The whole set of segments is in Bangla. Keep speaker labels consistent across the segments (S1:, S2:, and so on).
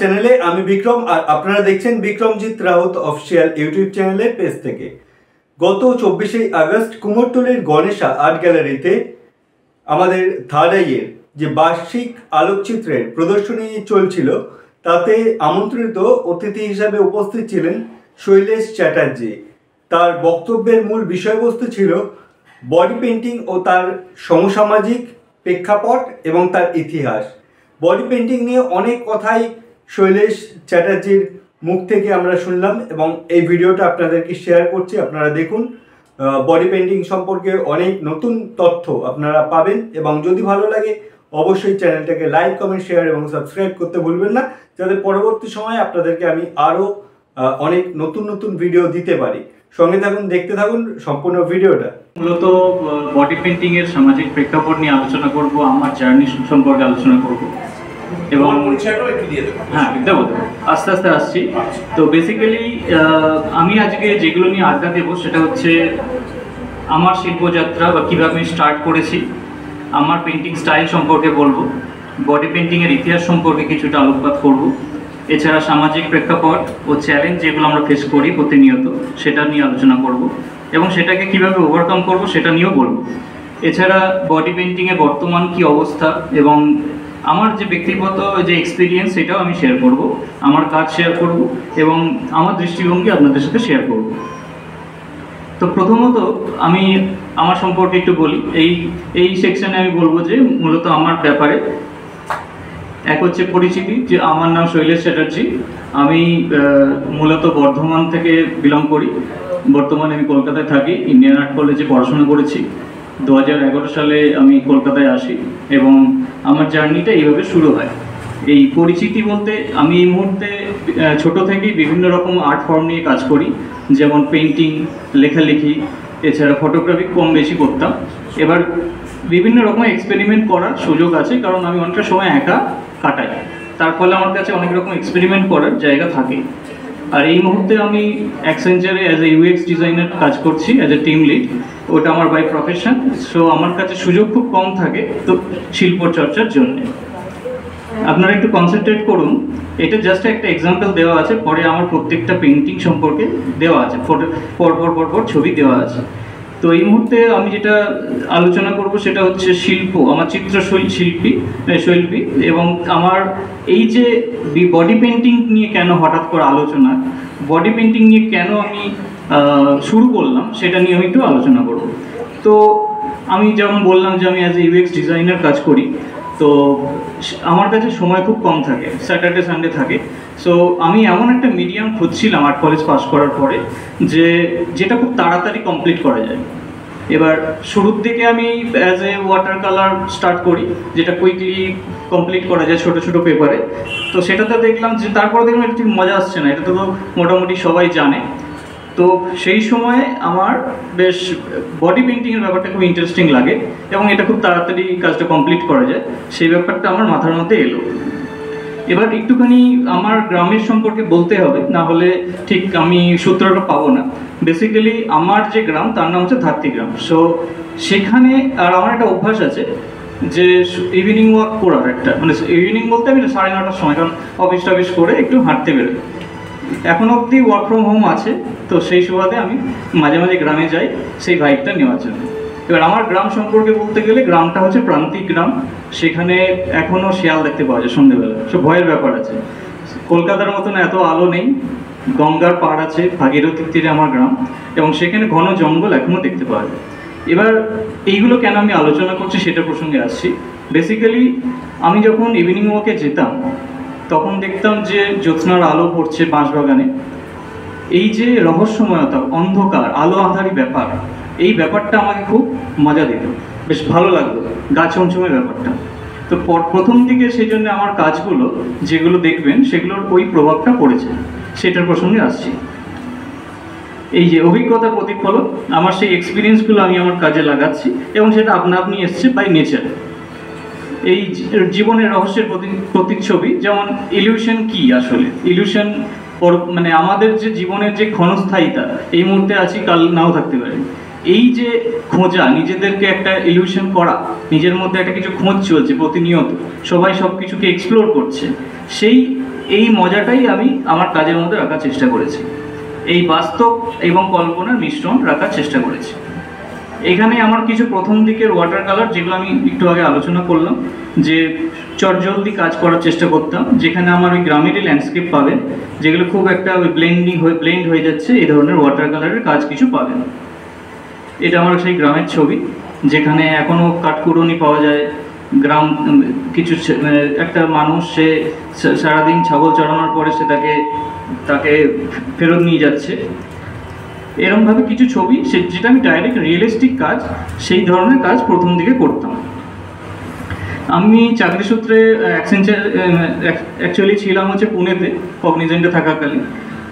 S1: চ্যানেলে আমি বিক্রম, আর আপনারা দেখছেন বিক্রমজিৎ রাউত অফিসিয়াল ইউটিউব চ্যানেলের পেজ থেকে। গত চব্বিশে আগস্ট কুমোরটুলির গণেশা আর্ট গ্যালারিতে আমাদের থার্ড আইয়ের যে বার্ষিক আলোকচিত্রের প্রদর্শনী চলছিল, তাতে আমন্ত্রিত অতিথি হিসাবে উপস্থিত ছিলেন শৈলেশ চ্যাটার্জি। তার বক্তব্যের মূল বিষয়বস্তু ছিল বডি পেন্টিং ও তার সমসামাজিক প্রেক্ষাপট এবং তার ইতিহাস। বডি পেন্টিং নিয়ে অনেক কথাই শৈলেশ চ্যাটার্জির মুখ থেকে আমরা শুনলাম এবং এই ভিডিওটা আপনাদেরকে শেয়ার করছি। আপনারা দেখুন বডি পেন্টিং সম্পর্কে অনেক নতুন তথ্য আপনারা পাবেন এবং যদি ভালো লাগে, অবশ্যই চ্যানেলটাকে লাইক কমেন্ট শেয়ার এবং সাবস্ক্রাইব করতে ভুলবেন না, যাতে পরবর্তী সময়ে আপনাদেরকে আমি আরও অনেক নতুন নতুন ভিডিও দিতে পারি। সঙ্গে থাকুন, দেখতে থাকুন সম্পূর্ণ ভিডিওটা।
S2: মূলত বডি পেন্টিংয়ের সামাজিক প্রেক্ষাপট নিয়ে আলোচনা করব, আমার জার্নি সম্পর্কে আলোচনা করব। এবং
S3: পরিচয়টাও একটু দিয়ে দেবেন
S2: হ্যাঁ দেবো দেবো। আস্তে আস্তে আসছি। তো বেসিক্যালি আমি আজকে যেগুলো নিয়ে আড্ডা দেবো সেটা হচ্ছে আমার শিল্পযাত্রা বা কীভাবে আমি স্টার্ট করেছি আমার পেন্টিং স্টাইল সম্পর্কে বলব বডি পেন্টিংয়ের ইতিহাস সম্পর্কে কিছুটা আলোকপাত করব। এছাড়া সামাজিক প্রেক্ষাপট ও চ্যালেঞ্জ যেগুলো আমরা ফেস করি প্রতিনিয়ত সেটা নিয়ে আলোচনা করব এবং সেটাকে কীভাবে ওভারকাম করব সেটা নিয়েও বলব। এছাড়া বডি পেন্টিংয়ের বর্তমান কি অবস্থা এবং আমার যে ব্যক্তিগত যে এক্সপিরিয়েন্স সেটাও আমি শেয়ার করব, আমার কাজ শেয়ার করব এবং আমার দৃষ্টিভঙ্গি আপনাদের সাথে শেয়ার করব। তো প্রথমত আমি আমার সম্পর্কে একটু বলি, এই এই সেকশনে আমি বলব যে মূলত আমার ব্যাপারে এক হচ্ছে পরিচিতি, যে আমার নাম শৈলেশ চ্যাটার্জি, আমি মূলত বর্ধমান থেকে বিলং করি। বর্তমানে আমি কলকাতায় থাকি ইন্ডিয়ান আর্ট কলেজে পড়াশোনা করেছি। দু হাজার এগারো সালে আমি কলকাতায় আসি এবং আমার জার্নিটা এইভাবে শুরু হয়। এই পরিচিতি বলতে আমি এই মুহূর্তে ছোট থেকেই বিভিন্ন রকম আর্ট ফর্ম নিয়ে কাজ করি, যেমন পেন্টিং লেখালেখি, এছাড়া ফটোগ্রাফি কম বেশি করতাম। এবার বিভিন্ন রকম এক্সপেরিমেন্ট করার সুযোগ আছে, কারণ আমি অনেকটা সময় একা কাটাই। তার ফলে আমার কাছে অনেক রকম এক্সপেরিমেন্ট করার জায়গা থাকে। আর এই মুহূর্তে আমি অ্যাক্সেঞ্চারে অ্যাজ এ ইউএক্স ডিজাইনার কাজ করছি অ্যাজ এ টিম লিড ওটা আমার বাই প্রফেশন সো আমার কাছে সুযোগ খুব কম থাকে তো শিল্প চর্চার জন্যে। আপনারা একটু কনসেন্ট্রেট করুন। এটা জাস্ট একটা এক্সাম্পল দেওয়া আছে। পরে আমার প্রত্যেকটা পেন্টিং সম্পর্কে দেওয়া আছে। ফটো পর পর পর পর ছবি দেওয়া আছে। তো এই মুহূর্তে আমি যেটা আলোচনা করব সেটা হচ্ছে শিল্প, আমার চিত্রশৈল শিল্পী শৈল্পী এবং আমার এই যে বডি পেন্টিং নিয়ে কেন হঠাৎ করে আলোচনা বডি পেন্টিং নিয়ে কেন আমি শুরু করলাম সেটা নিয়ে আমি একটু আলোচনা করব। তো আমি যেমন বললাম যে আমি অ্যাজ এ ইউএক্স ডিজাইনার কাজ করি, তো আমার কাছে সময় খুব কম থাকে স্যাটারডে সানডে থাকে। সো আমি এমন একটা মিডিয়াম খুঁজছিলাম আর্ট কলেজ পাস করার পরে যে যেটা খুব তাড়াতাড়ি কমপ্লিট করা যায়। এবার শুরুর দিকে আমি as a water colour start করি, যেটা কুইকলি কমপ্লিট করা যায় ছোটো ছোটো পেপারে তো সেটাতে দেখলাম যে তারপরে দেখলাম একটু মজা আসছে না, এটা তো মোটামুটি সবাই জানে। তো সেই সময় আমার বেশ বডি পেন্টিংয়ের ব্যাপারটা খুব ইন্টারেস্টিং লাগে এবং এটা খুব তাড়াতাড়ি কাজটা কমপ্লিট করা যায়। সেই ব্যাপারটা আমার মাথার মধ্যে এলো। এবার একটুখানি আমার গ্রামের সম্পর্কে বলতে হবে, না হলে ঠিক আমি সূত্রটা পাবো না। বেসিক্যালি আমার যে গ্রাম, তার নাম হচ্ছে ধাত্রী গ্রাম। সো সেখানে, আর আমার একটা অভ্যাস আছে যে ইভিনিং ওয়াক করার একটা। মানে ইভিনিং বলতে আমি সাড়ে নটার সময়, কারণ অফিস টফিস করে একটু হাঁটতে বেরোই। এখন অবধি ওয়ার্ক ফ্রম হোম আছে, তো সেই সুবাদে আমি মাঝে মাঝে গ্রামে যাই, সেই বাইকটা নেওয়ার জন্য। এবার আমার গ্রাম সম্পর্কে বলতে গেলে গ্রামটা হচ্ছে প্রান্তিক গ্রাম। সেখানে এখনও শিয়াল দেখতে পাওয়া যায় সন্ধ্যেবেলা সব ভয়ের ব্যাপার আছে। কলকাতার মতন এত আলো নেই। গঙ্গার পাড় আছে, ভাগীরথীর তীরে আমার গ্রাম। এবং সেখানে ঘন জঙ্গল এখনও দেখতে পাওয়া যায়। এবার এইগুলো কেন আমি আলোচনা করছি সেটা প্রসঙ্গে আসছি। বেসিক্যালি আমি যখন ইভিনিং ওয়াকে যেতাম, তখন দেখতাম যে জ্যোৎস্নার আলো পড়ছে বাঁশবাগানে। এই যে রহস্যময়তা, অন্ধকার, আলো আঁধারি ব্যাপার এই ব্যাপারটা আমাকে খুব মজা দিত বেশ ভালো লাগতো গা ছমছমের ব্যাপারটা। তো প্রথম দিকে সেই জন্য আমার কাজগুলো, যেগুলো দেখবেন, সেগুলোর ওই প্রভাবটা পড়েছে। সেটার প্রসঙ্গে আসছি। এই যে অভিজ্ঞতার প্রতিফলন, আমার সেই এক্সপিরিয়েন্সগুলো আমি আমার কাজে লাগাচ্ছি এবং সেটা আপনা আপনি এসছে বাই নেচার এই জীবনের রহস্যের প্রতি- প্রতিচ্ছবি, যেমন ইলিউশন কি আসলে? ইলিউশন মানে আমাদের যে জীবনের যে ক্ষণস্থায়িতা, এই মুহূর্তে আছি, কাল নাও থাকতে পারে। এই যে খোঁজা, নিজেদেরকে একটা ইলিউশন করা, নিজের মধ্যে একটা কিছু খোঁজ চলছে প্রতিনিয়ত, সবাই সব কিছুকে এক্সপ্লোর করছে, সেই, এই মজাটাই আমি আমার কাজের মধ্যে রাখার চেষ্টা করেছি। এই বাস্তব এবং কল্পনার মিশ্রণ রাখার চেষ্টা করেছি। এখানে আমার কিছু প্রথম দিকের ওয়াটার কালার যেগুলো আমি একটু আগে আলোচনা করলাম, যে চটজলদি কাজ করার চেষ্টা করতাম, যেখানে আমার ওই গ্রামেরই ল্যান্ডস্কেপ পাবে, যেগুলো খুব একটা ওই ব্লেন্ডিং হয়ে ব্লেন্ড হয়ে যাচ্ছে, এই ধরনের ওয়াটার কালারের কাজ কিছু পাবেন এটা আমার সেই গ্রামের ছবি, যেখানে এখনও কাঠকুড়নি পাওয়া যায়। গ্রাম কিছু মানে একটা মানুষ সে সারাদিন ছাগল চড়ানোর পরে সে তাকে তাকে ফেরত নিয়ে যাচ্ছে। এরমভাবে কিছু ছবি, সে, যেটা আমি ডাইরেক্ট রিয়েলিস্টিক কাজ, সেই ধরনের কাজ প্রথম দিকে করতাম। আমি চাকরি সূত্রে অ্যাক্সেঞ্চার অ্যাকচুয়ালি ছিলাম হচ্ছে পুনেতে কগনিজেন্টে থাকাকালীন।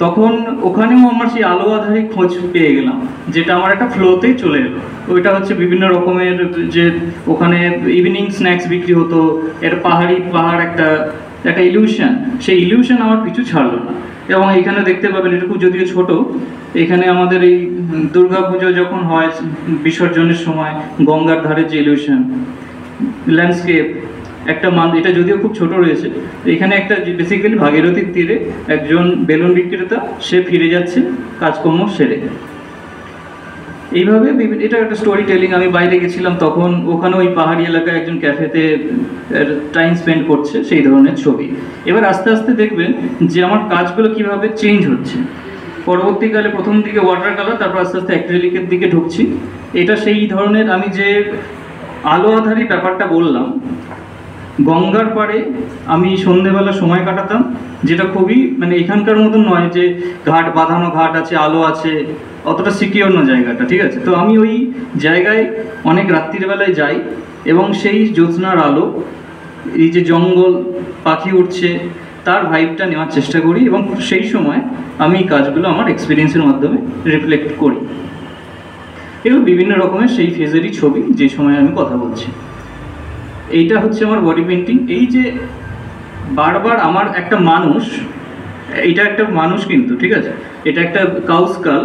S2: তখন ওখানেও আমার সেই আলো আধারে খোঁজ পেয়ে গেলাম, যেটা আমার একটা ফ্লোতেই চলে এলো। ওইটা হচ্ছে বিভিন্ন রকমের যে ওখানে ইভিনিং স্ন্যাক্স বিক্রি হতো, এর পাহাড়ি, পাহাড় একটা একটা ইলিউশন সেই ইলিউশন আমার পিছু ছাড়লো না। এবং এখানে দেখতে পাবেন, এটুকু যদিও ছোট, এখানে আমাদের এই দুর্গা পুজো যখন হয় বিসর্জনের সময় গঙ্গার ধারে যে ইলিউশন ল্যান্ডস্কেপ একটা মান এটা যদিও খুব ছোট রয়েছে এখানে একটা বেসিক্যালি ভাগীরথীর তীরে একজন বেলুন বিক্রেতা, সে ফিরে যাচ্ছে, কাজকর্ম সেরে। এইভাবে বিভি- এটা একটা স্টোরি টেলিং আমি বাইরে গেছিলাম, তখন ওখানে ওই পাহাড়ি এলাকায় একজন ক্যাফেতে টাইম স্পেন্ড করছে সেই ধরনের ছবি। এবার আস্তে আস্তে দেখবেন যে আমার কাজগুলো কীভাবে চেঞ্জ হচ্ছে। পরবর্তীকালে প্রথম দিকে ওয়াটার কালার তারপর আস্তে আস্তে অ্যাক্রিলিকের দিকে ঢুকছি। এটা সেই ধরনের, আমি যে আলো আধারি ব্যাপারটা বললাম গঙ্গার পাড়ে আমি সন্ধেবেলা সময় কাটাতাম, যেটা খুবই মানে এখানকার মতন নয় যে ঘাট, বাঁধানো ঘাট আছে, আলো আছে, অতটা সিকিওর না জায়গাটা, ঠিক আছে? তো আমি ওই জায়গায় অনেক রাত্রির বেলায় যাই এবং সেই জ্যোৎস্নার আলো, এই যে জঙ্গল, পাখি উঠছে তার ভাইবটা নেওয়ার চেষ্টা করি এবং সেই সময় আমি কাজগুলো আমার এক্সপিরিয়েন্সের মাধ্যমে রিফ্লেক্ট করি। এগুলো বিভিন্ন রকমের সেই ফেজেরই ছবি, যে সময় আমি কথা বলছি। এইটা হচ্ছে আমার বডি পেন্টিং এই যে বারবার আমার একটা মানুষ এটা একটা মানুষ কিন্তু ঠিক আছে? এটা একটা কাউসকাল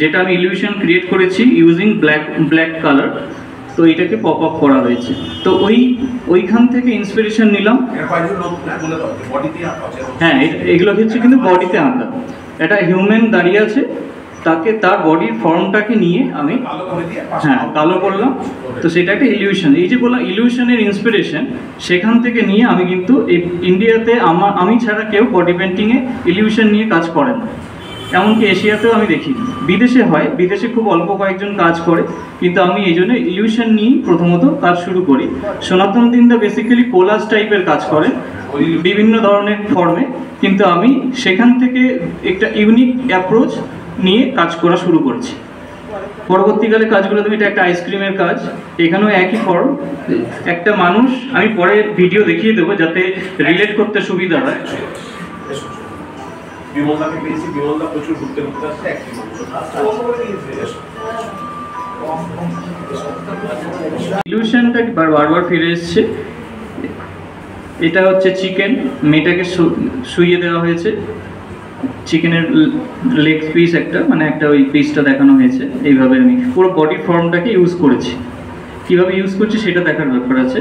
S2: যেটা আমি ইলিউশন ক্রিয়েট করেছি ইউজিং ব্ল্যাক ব্ল্যাক কালার তো এটাকে পপ আপ করা হয়েছে। তো ওই ওইখান থেকে ইন্সপিরেশন নিলাম। হ্যাঁ এগুলো হচ্ছে কিন্তু বডিতে আঁকা একটা হিউম্যান দাঁড়িয়ে আছে। তাকে, তার বডির ফর্মটাকে নিয়ে আমি হ্যাঁ কালো করলাম। তো সেটা একটা ইলিউশন এই যে বললাম ইলিউশনের ইন্সপিরেশন সেখান থেকে নিয়ে আমি কিন্তু ইন্ডিয়াতে আমার, আমি ছাড়া কেউ বডি পেন্টিংয়ে ইলিউশন নিয়ে কাজ করে না। এমনকি এশিয়াতেও আমি দেখি বিদেশে হয়, বিদেশে খুব অল্প কয়েকজন কাজ করে, কিন্তু আমি এই জন্য ইলিউশন নিয়েই প্রথমত কাজ শুরু করি। সনাতন দিনদা বেসিক্যালি কোলাস টাইপের কাজ করে, বিভিন্ন ধরনের ফর্মে কিন্তু আমি সেখান থেকে একটা ইউনিক অ্যাপ্রোচ নিয়ে কাজ করা শুরু করেছি। পরবর্তীকালে কাজগুলো তুমি এটা একটা আইসক্রিমের কাজ, এখানেও একই ফর্ম একটা মানুষ, আমি পরে ভিডিও দেখিয়ে দেবো যাতে রিলেট করতে সুবিধা হয়। বারবার ফিরে এটা হচ্ছে চিকেন মেয়েটাকে শুইয়ে দেওয়া হয়েছে। চিকেনের লেগ পিস একটা মানে একটা ওই পিসটা দেখানো হয়েছে, এইভাবে আমি পুরো বডি ফর্মটাকে ইউজ করেছি। কীভাবে ইউজ করছি সেটা দেখার ব্যাপার আছে।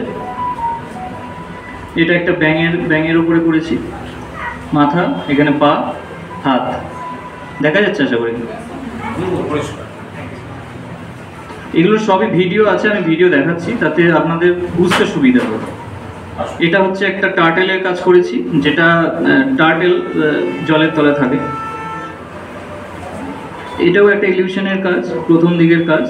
S2: এটা একটা ব্যাঙের ব্যাঙের উপরে করেছি। মাথা, এখানে পা, হাত। দেখা যাচ্ছে আশা করি। এগুলো সবই ভিডিও আছে, আমি ভিডিও দেখাচ্ছি, তাতে আপনাদের বুঝতে সুবিধা হবে। এটা হচ্ছে একটা টার্টেলের কাজ করেছি, যেটা টার্টেল জলের তলে থাকে। এটাও একটা ইলিউশনের কাজ, প্রথম দিকের কাজ।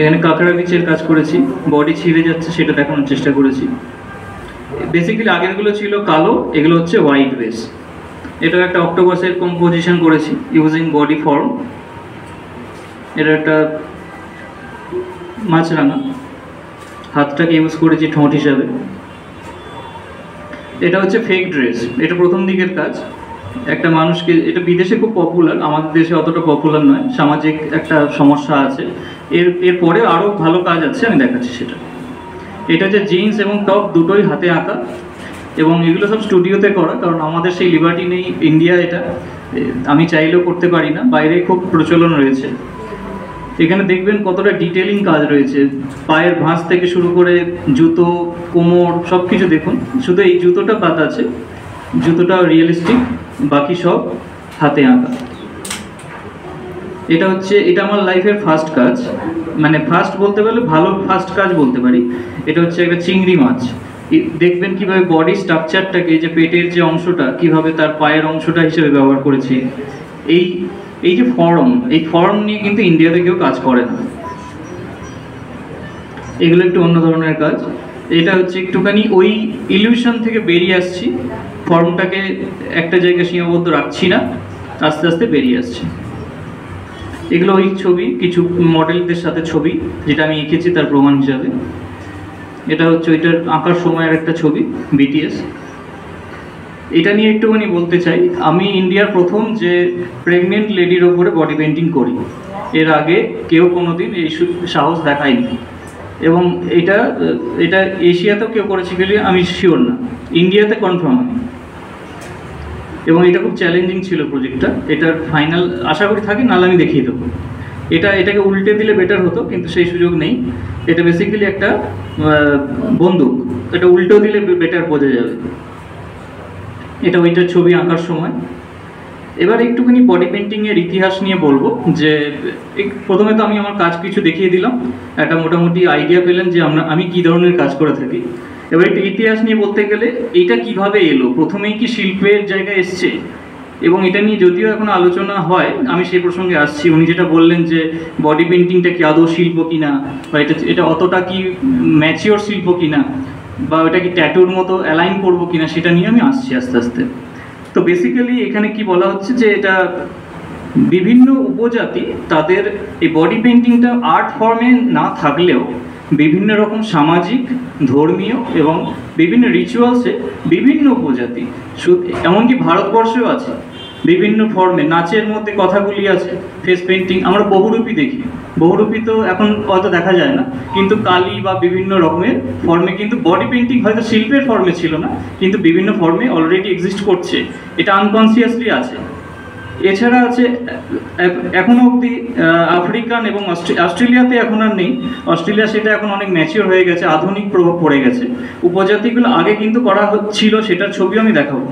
S2: এখানে কাঁকড়া বিচের কাজ করেছি বডি ছিঁড়ে যাচ্ছে সেটা দেখানোর চেষ্টা করেছি। বেসিক্যালি আগেরগুলো ছিল কালো, এগুলো হচ্ছে হোয়াইট বেস এটাও একটা অক্টোপাসের কম্পোজিশন করেছি ইউজিং বডি ফর্ম এটা একটা মাছরাঙা। হাতটাকে ইউজ করেছি ঠোঁট হিসাবে। এটা হচ্ছে ফেক ড্রেস এটা প্রথম দিকের কাজ। একটা মানুষকে, এটা বিদেশে খুব পপুলার আমাদের দেশে অতটা পপুলার নয়, সামাজিক একটা সমস্যা আছে। এর এরপরে আরও ভালো কাজ আছে, আমি দেখাচ্ছি সেটা। এটা হচ্ছে জিন্স এবং টপ দুটোই হাতে আঁকা, এবং এগুলো সব স্টুডিওতে করা, কারণ আমাদের সেই লিবার্টি নেই ইন্ডিয়া এটা। আমি চাইলেও করতে পারি না, বাইরে খুব প্রচলন রয়েছে। এখানে দেখবেন কতটা ডিটেলিং কাজ রয়েছে। পায়ের ভাঁজ থেকে শুরু করে জুতো, কোমর সব কিছু দেখুন। শুধু এই জুতোটা বাদ আছে। জুতোটা রিয়েলিস্টিক বাকি সব হাতে আঁকা। এটা হচ্ছে, এটা আমার লাইফের ফার্স্ট কাজ। মানে ফার্স্ট বলতে পারলে ভালো ফার্স্ট কাজ বলতে পারি। এটা হচ্ছে একটা চিংড়ি মাছ। দেখবেন কীভাবে বডি স্ট্রাকচারটাকে যে পেটের যে অংশটা, কীভাবে তার পায়ের অংশটা হিসেবে ব্যবহার করেছে। এই এই যে ফর্ম এই ফর্ম নিয়ে কিন্তু ইন্ডিয়াতে কেউ কাজ করে না। এগুলো একটু অন্য ধরনের কাজ। এটা হচ্ছে একটুখানি ওই ইলিউশন থেকে বেরিয়ে আসছি। ফর্মটাকে একটা জায়গায় সীমাবদ্ধ রাখছি না, আস্তে আস্তে বেরিয়ে আসছি। এগুলো ওই ছবি, কিছু মডেলদের সাথে ছবি, যেটা আমি এঁকেছি তার প্রমাণ হিসাবে। এটা হচ্ছে ওইটার আঁকার সময়ের একটা ছবি বিটিএস এটা নিয়ে একটুখানি বলতে চাই। আমি ইন্ডিয়ার প্রথম যে প্রেগনেন্ট লেডির ওপরে বডি পেন্টিং করি, এর আগে কেউ কোনোদিন এই সাহস দেখায়নি। এবং এটা এটা এশিয়াতেও কেউ করেছে গেলে আমি শিওর না। ইন্ডিয়াতে কনফার্ম আমি। এবং এটা খুব চ্যালেঞ্জিং ছিল প্রজেক্টটা এটার ফাইনাল আশা করি থাকি, নাহলে আমি দেখিয়ে দেবো। এটা, এটাকে উল্টে দিলে বেটার হতো, কিন্তু সেই সুযোগ নেই। এটা বেসিক্যালি একটা বন্দুক। এটা উল্টো দিলে বেটার বোঝা যাবে। এটা ওইটার ছবি আঁকার সময়। এবার একটুখানি বডি পেন্টিংয়ের ইতিহাস নিয়ে বলব, যে প্রথমে তো আমি আমার কাজ কিছু দেখিয়ে দিলাম, একটা মোটামুটি আইডিয়া পেলেন যে আমরা, আমি কী ধরনের কাজ করে থাকি। এবার একটু ইতিহাস নিয়ে বলতে গেলে এটা কীভাবে এলো? প্রথমেই কি শিল্পের জায়গায় এসছে? এবং এটা নিয়ে যদিও এখন আলোচনা হয়, আমি সেই প্রসঙ্গে আসছি। উনি যেটা বললেন যে বডি পেন্টিংটা কি আদৌ শিল্প কিনা? বা এটা এটা অতটা কি ম্যাচিওর শিল্প কিনা? বা ওটা কি ট্যাটুর মতো অ্যালাইন করব কিনা সেটা নিয়ে আমি আসছি আস্তে আস্তে। তো বেসিক্যালি এখানে কি বলা হচ্ছে যে এটা বিভিন্ন উপজাতি তাদের এই বডি পেন্টিংটা আর্ট ফর্মে না থাকলেও বিভিন্ন রকম সামাজিক, ধর্মীয় এবং বিভিন্ন রিচুয়ালসে বিভিন্ন উপজাতি। এমনকি ভারতবর্ষেও আছে। বিভিন্ন ফর্মে নাচের মধ্যে কথাগুলি আছে ফেস পেন্টিং আমরা বহুরূপী দেখি। বহুরূপী তো এখন হয়তো দেখা যায় না, কিন্তু কালি বা বিভিন্ন রকমের ফর্মে কিন্তু বডি পেন্টিং হয়তো শিল্পের ফর্মে ছিল না, কিন্তু বিভিন্ন ফর্মে অলরেডি এক্সিস্ট করছে। এটা আনকনসিয়াসলি আছে। এছাড়া আছে এ- এখনও অবধি আফ্রিকান এবং অস্ট্রেলিয়াতে এখন আর নেই। অস্ট্রেলিয়া সেটা এখন অনেক ম্যাচিওর হয়ে গেছে, আধুনিক প্রভাব পড়ে গেছে। উপজাতিগুলো আগে কিন্তু করা ছিল, সেটার ছবিও আমি দেখাবো।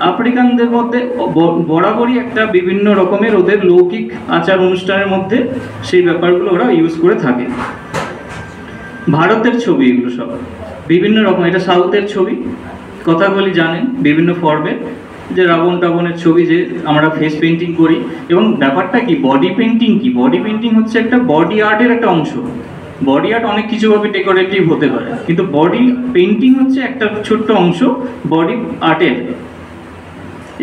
S2: আফ্রিকানদের মধ্যে বরাবরই একটা বিভিন্ন রকমের ওদের লৌকিক আচার অনুষ্ঠানের মধ্যে সেই ব্যাপারগুলো ওরা ইউজ করে থাকে। ভারতের ছবি এগুলো সব। বিভিন্ন রকম, এটা সাউথের ছবি। কথাগুলি জানেন বিভিন্ন ফর্মে যে রাবণ টাবণের ছবি যে আমরা ফেস পেন্টিং করি। এবং ব্যাপারটা কি বডি পেন্টিং কি? বডি পেন্টিং হচ্ছে একটা বডি আর্টের একটা অংশ। বডি আর্ট অনেক কিছুভাবে ডেকোরেটিভ হতে পারে। কিন্তু বডি পেন্টিং হচ্ছে একটা ছোট্ট অংশ বডি আর্টের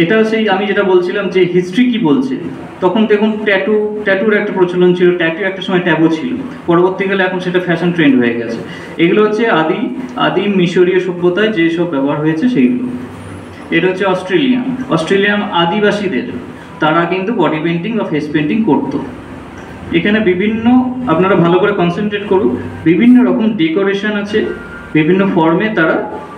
S2: এটা সেই আমি যেটা বলছিলাম যে হিস্ট্রি কি বলছে? তখন দেখুন ট্যাটু ট্যাটুর একটা প্রচলন ছিল ট্যাটু একটা সময় ট্যাবও ছিল। পরবর্তীকালে এখন সেটা ফ্যাশন ট্রেন্ড হয়ে গেছে। এগুলো হচ্ছে আদি আদি মিশরীয় সভ্যতায় যেসব ব্যবহার হয়েছে সেইগুলো। এটা হচ্ছে অস্ট্রেলিয়ান। অস্ট্রেলিয়ান আদিবাসীদের, তারা কিন্তু বডি পেন্টিং বা ফেস পেন্টিং করতো। এখানে বিভিন্ন, আপনারা ভালো করে কনসেন্ট্রেট করুন, বিভিন্ন রকম ডেকোরেশন আছে। বিভিন্ন ফর্মে তারা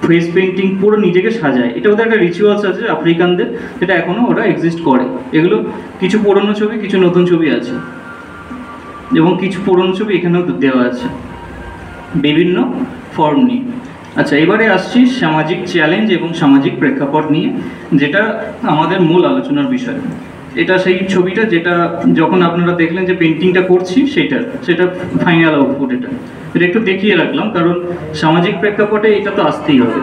S2: ফেস পেন্টিং পুরো নিজেকে সাজায়। এটা ওদের একটা রিচুয়ালস আছে আফ্রিকানদের, যেটা এখনও ওরা এক্সিস্ট করে। এগুলো কিছু পুরনো ছবি, কিছু নতুন ছবি আছে। এবং কিছু পুরনো ছবি এখানেও দেওয়া আছে। বিভিন্ন ফর্ম নিয়ে। আচ্ছা এবারে আসছি সামাজিক চ্যালেঞ্জ এবং সামাজিক প্রেক্ষাপট নিয়ে, যেটা আমাদের মূল আলোচনার বিষয়। এটা সেই ছবিটা যেটা যখন আপনারা দেখলেন যে পেন্টিংটা করছি সেটা সেটা ফাইনাল আউটপুট এটা। এটা একটু দেখিয়ে রাখলাম, কারণ সামাজিক প্রেক্ষাপটে এটা তো আসতেই হবে।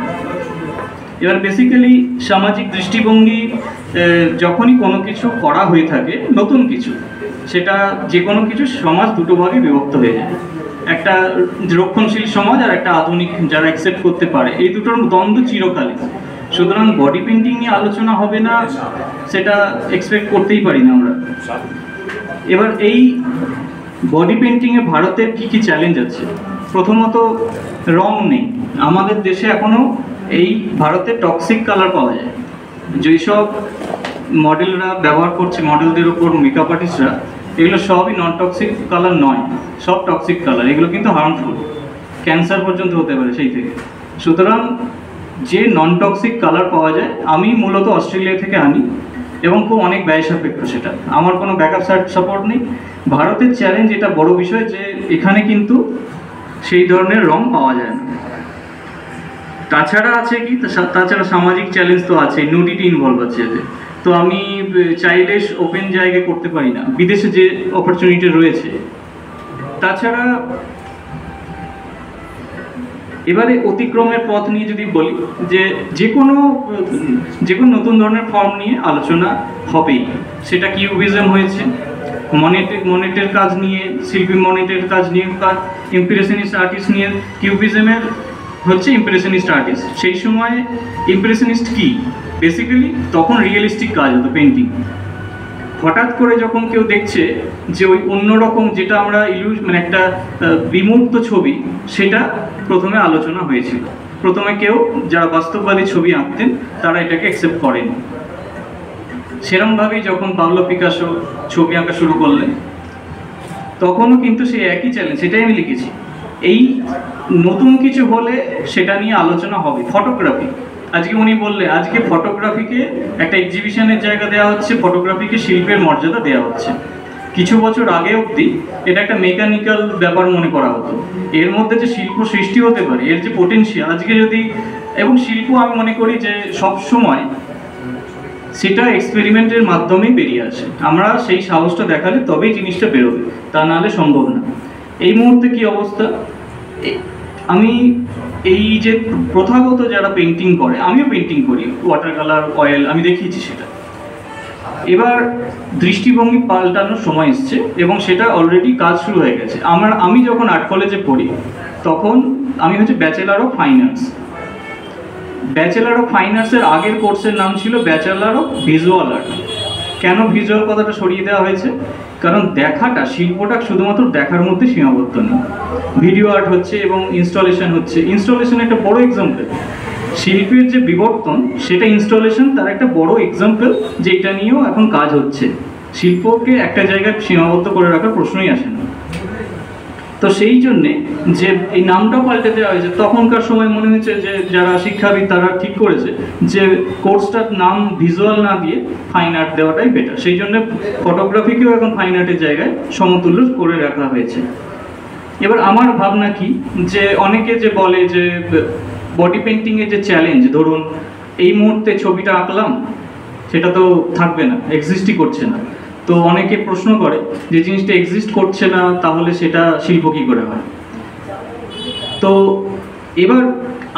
S2: এবার বেসিক্যালি সামাজিক দৃষ্টিভঙ্গি যখনই কোনো কিছু করা হয়ে থাকে, নতুন কিছু, সেটা যে কোনো কিছু সমাজ দুটো ভাগে বিভক্ত হয়ে যায়। একটা রক্ষণশীল সমাজ আর একটা আধুনিক যারা অ্যাকসেপ্ট করতে পারে, এই দুটোর দ্বন্দ্ব চিরকালীন। সুতরাং বডি পেন্টিং নিয়ে আলোচনা হবে না, সেটা এক্সপেক্ট করতেই পারি না আমরা। এবার এই বডি পেন্টিংয়ে ভারতের কি কি চ্যালেঞ্জ আছে? প্রথমত, রং নেই। আমাদের দেশে এখনও এই ভারতে টক্সিক কালার পাওয়া যায়। যেসব মডেলরা ব্যবহার করছে মডেলদের উপর মেকআপ আর্টিস্টরা এগুলো সবই নন টক্সিক কালার নয়। সব টক্সিক কালার এগুলো কিন্তু হার্মফুল ক্যান্সার পর্যন্ত হতে পারে সেই থেকে। সুতরাং যে নন টক্সিক কালার পাওয়া যায়, আমি মূলত অস্ট্রেলিয়া থেকে আনি এবং খুব অনেক ব্যয় সাপেক্ষ সেটা। আমার কোনো ব্যাকআপ সার্ট সাপোর্ট নেই। ভারতের চ্যালেঞ্জ এটা বড় বিষয় যে এখানে কিন্তু সেই ধরনের রং পাওয়া যায় না। তাছাড়া আছে কি? তাছাড়া সামাজিক চ্যালেঞ্জ তো আছে নুডিটি ইনভলভ আছে এতে। তো আমি চাইলে ওপেন জায়গায় করতে পারি না। বিদেশে যে অপরচুনিটি রয়েছে। তাছাড়া এবারে অতিক্রমের পথ নিয়ে যদি বলি, যে যে কোনো যে কোনো নতুন ধরনের ফর্ম নিয়ে আলোচনা হবেই। সেটা কিউবিজম হয়েছে? মনেটের মনেটের কাজ নিয়ে শিল্পী মনেটের কাজ নিয়ে ইম্প্রেশনিস্ট আর্টিস্ট নিয়ে কিউবিজমের হচ্ছে ইম্প্রেশনিস্ট আর্টিস্ট সেই সময়ে ইম্প্রেশনিস্ট কি? বেসিক্যালি তখন রিয়েলিস্টিক কাজ হতো পেন্টিং হঠাৎ করে যখন কেউ দেখছে যে ওই অন্যরকম যেটা আমরা ইলিউজ মানে একটা বিমূর্ত ছবি, সেটা প্রথমে আলোচনা হয়েছিল। প্রথমে কেউ যারা বাস্তববাদী ছবি আঁকতেন, তারা এটাকে অ্যাকসেপ্ট করেন। সেরমভাবেই যখন পাবলো পিকাসো ছবি আঁকা শুরু করলেন, তখনও কিন্তু সেই একই চ্যালেঞ্জ সেটাই আমি লিখেছি। এই নতুন কিছু হলে সেটা নিয়ে আলোচনা হবে ফটোগ্রাফি আজকে উনি বললে আজকে ফটোগ্রাফিকে একটা এক্সিবিশনের জায়গা দেওয়া হচ্ছে ফটোগ্রাফিকে শিল্পের মর্যাদা দেওয়া হচ্ছে। কিছু বছর আগে অবধি এটা একটা মেকানিক্যাল ব্যাপার মনে করা হতো। এর মধ্যে যে শিল্প সৃষ্টি হতে পারে, এর যে পোটেনশিয়াল আজকে যদি, এবং শিল্প আমি মনে করি যে সব সময় সেটা এক্সপেরিমেন্টের মাধ্যমেই বেরিয়ে আসে। আমরা সেই সাহসটা দেখালে তবেই জিনিসটা বেরোবে, তা নাহলে সম্ভব না। এই মুহূর্তে কি অবস্থা? আমি এই যে প্রথাগত যারা পেন্টিং করে, আমিও পেন্টিং করি ওয়াটার কালার অয়েল আমি দেখিয়েছি সেটা। এবার দৃষ্টিভঙ্গি পাল্টানোর সময় এসছে এবং সেটা অলরেডি কাজ শুরু হয়ে গেছে। আমার, আমি যখন আর্ট কলেজে পড়ি, তখন আমি হচ্ছে bachelor of fine arts bachelor of fine আর্টসের আগের কোর্সের নাম ছিল ব্যাচেলার অফ ভিজুয়াল আর্ট কেন ভিজুয়াল কথাটা সরিয়ে দেওয়া হয়েছে? কারণ দেখাটা, শিল্পটা শুধুমাত্র দেখার মধ্যে সীমাবদ্ধ না। ভিডিও আর্ট হচ্ছে এবং ইনস্টলেশন হচ্ছে। ইনস্টলেশন একটা বড় এক্সাম্পল শিল্পীর যে বিবর্তন, সেটা ইনস্টলেশন তার একটা বড় এক্সাম্পল যে এটা নিয়েও এখন কাজ হচ্ছে। শিল্পকে একটা জায়গায় সীমাবদ্ধ করে রাখার প্রশ্নই আসে না। তো সেই জন্যে যে এই নামটা পাল্টে দেওয়া হয়েছে, তখনকার সময় মনে হয়েছে যে যারা শিক্ষাবিদ তারা ঠিক করেছে যে কোর্সটার নাম ভিজুয়াল না দিয়ে ফাইন আর্ট দেওয়াটাই বেটার সেই জন্য ফটোগ্রাফিকেও এখন ফাইন আর্টের জায়গায় সমতুল্য করে রাখা হয়েছে। এবার আমার ভাবনা কি? যে অনেকে যে বলে যে বডি পেন্টিংয়ের যে চ্যালেঞ্জ ধরুন এই মুহূর্তে ছবিটা আঁকলাম, সেটা তো থাকবে না এক্সিস্টই করছে না। তো অনেকে প্রশ্ন করে যে জিনিসটা এক্সিস্ট করছে না, তাহলে সেটা শিল্প কী করে হয়? তো এবার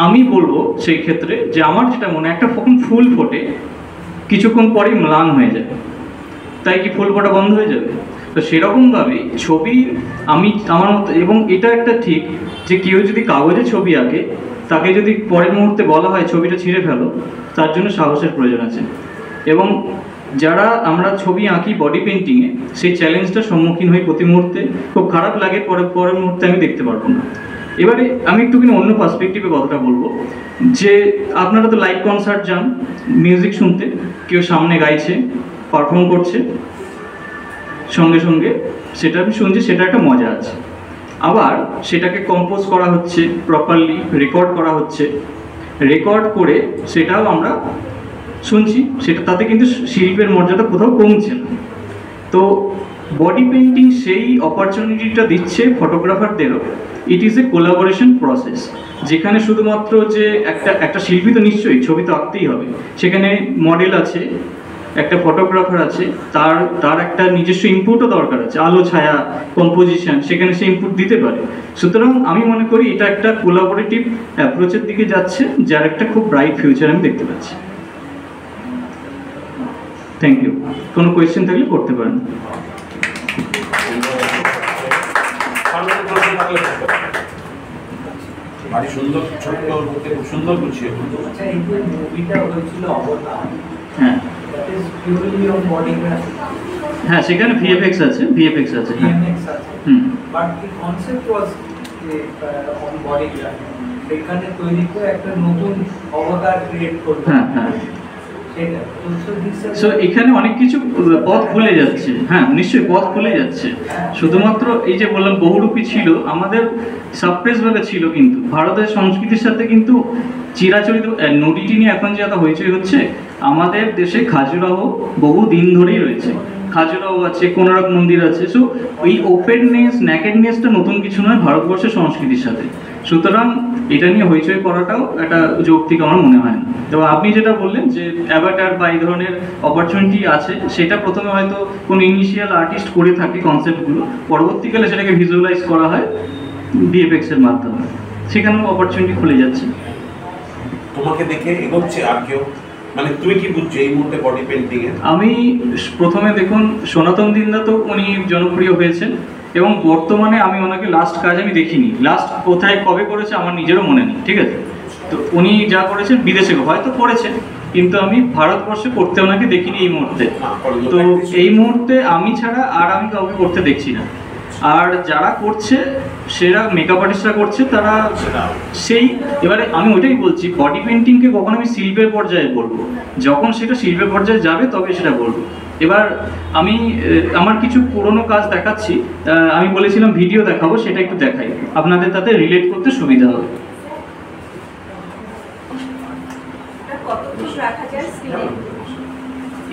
S2: আমি বলব সেই ক্ষেত্রে যে আমার যেটা মনে একটা ফুল ফোটে, কিছুক্ষণ পরেই ম্লান হয়ে যায়। তাই কি ফুল ফোটা বন্ধ হয়ে যাবে? তো সেরকমভাবে ছবি আমি, আমার মতো, এবং এটা একটা ঠিক যে কেউ যদি কাগজে ছবি আঁকে, তাকে যদি পরের মুহূর্তে বলা হয় ছবিটা ছিঁড়ে ফেলো, তার জন্য সাহসের প্রয়োজন আছে। এবং যারা আমরা ছবি আঁকি বডি পেন্টিংয়ে সেই চ্যালেঞ্জটার সম্মুখীন হই প্রতি মুহূর্তে। খুব খারাপ লাগে, পরে, পরের মুহূর্তে আমি দেখতে পারব না। এবারে আমি একটুখানি অন্য পার্সপেক্টিভে কথাটা বলব। যে আপনারা তো লাইভ কনসার্ট যান মিউজিক শুনতে, কেউ সামনে গাইছে পারফর্ম করছে, সঙ্গে সঙ্গে সেটা আমি শুনছি, সেটা একটা মজা আছে। আবার সেটাকে কম্পোজ করা হচ্ছে প্রপারলি রেকর্ড করা হচ্ছে। রেকর্ড করে সেটাও আমরা শুনছি, সেটা তাতে কিন্তু শিল্পের মর্যাদা কোথাও কমছে না। তো বডি পেন্টিং সেই অপরচুনিটিটা দিচ্ছে ফটোগ্রাফারদেরও it is a collaboration process যেখানে শুধুমাত্র যে একটা একটা শিল্পী তো নিশ্চয়ই, ছবি তো আঁকতেই হবে। সেখানে মডেল আছে, একটা ফটোগ্রাফার আছে, তার তার একটা নিজস্ব ইনপুটও দরকার আছে। আলো, ছায়া কম্পোজিশন সেখানে সে ইনপুট দিতে পারে। সুতরাং আমি মনে করি এটা একটা কোলাবোরেটিভ অ্যাপ্রোচের দিকে যাচ্ছে, যার একটা খুব ব্রাইট ফিউচার আমি দেখতে পাচ্ছি। থ্যাংক ইউ কোনো কোয়েশ্চেন থাকলে করতে পারেন।
S3: বাড়ি সুন্দর ছোট্ট খুব সুন্দর গুছিয়ে
S4: আচ্ছা
S2: হ্যাঁ। হ্যাঁ সেখানে ভিএফএক্স আছে ভিএফএক্স আছে হ্যাঁ। হুম।
S4: But the concept was on bodygraphy সেখানে তৈরি করে একটা নতুন অবতার ক্রিয়েট করতে
S2: হ্যাঁ, হ্যাঁ। সো এখানে অনেক কিছু পথ খুলে যাচ্ছে। হ্যাঁ নিশ্চয়ই পথ খুলে যাচ্ছে। শুধুমাত্র এই যে বললাম, বহুরূপী ছিল, আমাদের সাপ্রেস ভাবে ছিল কিন্তু। ভারতের সংস্কৃতির সাথে কিন্তু চিরাচরিত নদীটি নিয়ে এখন যে এত হইচই হচ্ছে, আমাদের দেশে খাজুরাহ বহু দিন ধরেই রয়েছে। খাজুরাও আছে কোনারক মন্দির আছে। সো ওই ওপেননেস ন্যাকেডনেসটা নতুন কিছু নয় ভারতবর্ষের সংস্কৃতির সাথে। সুতরাং এটা নিয়ে হইচই করাটাও একটা যৌক্তিক আমার মনে হয় না। তো আপনি যেটা বললেন যে অ্যাভাটার বা এই ধরনের অপরচুনিটি আছে, সেটা প্রথমে হয়তো কোনো ইনিশিয়াল আর্টিস্ট করে থাকে কনসেপ্টগুলো পরবর্তীকালে সেটাকে ভিজুয়ালাইজ করা হয় ভিএফএক্স এর মাধ্যমে। সেখানেও অপরচুনিটি খুলে যাচ্ছে।
S3: তোমাকে দেখে এগোচ্ছে আর কেউ? মানে তুমি কি বুঝছ এই মুহূর্তে বডি পেন্টিং এ?
S2: আমি প্রথমে দেখুন সনাতন দিনদা তো উনি জনপ্রিয় হয়েছেন এবং বর্তমানে আমি ওনাকে লাস্ট কাজ আমি দেখিনি। লাস্ট কোথায় কবে করেছে আমার নিজেরও মনে নেই ঠিক আছে? তো উনি যা করেছেন বিদেশে হয়তো করেছেন কিন্তু আমি ভারতবর্ষে করতে ওনাকে দেখিনি এই মুহূর্তে। তো এই মুহূর্তে আমি ছাড়া আর আমি কাউকে করতে দেখছি না। আর যারা করছে সেরা মেকআপ আর্টিস্টরা করছে তারা সেই এবারে আমি ওইটাই বলছি বডি পেন্টিংকে কখন আমি শিল্পের পর্যায়ে বলব। যখন সেটা শিল্পের পর্যায়ে যাবে তবে সেটা বলব। এবার আমি আমার কিছু পুরনো কাজ দেখাচ্ছি। আমি বলেছিলাম ভিডিও দেখাবো সেটা একটু দেখাই। আপনাদের তাতে রিলেট করতে সুবিধা হবে।